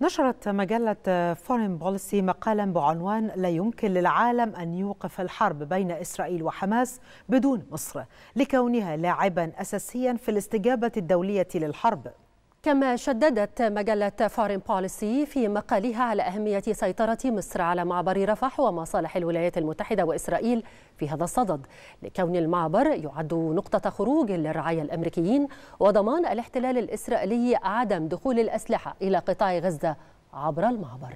نشرت مجلة فورين بوليسي مقالا بعنوان لا يمكن للعالم أن يوقف الحرب بين إسرائيل وحماس بدون مصر لكونها لاعبا أساسيا في الاستجابة الدولية للحرب. كما شددت مجلة فورين بوليسي في مقالها على أهمية سيطرة مصر على معبر رفح ومصالح الولايات المتحدة وإسرائيل في هذا الصدد. لكون المعبر يعد نقطة خروج للرعايا الأمريكيين وضمان الاحتلال الإسرائيلي عدم دخول الأسلحة إلى قطاع غزة عبر المعبر.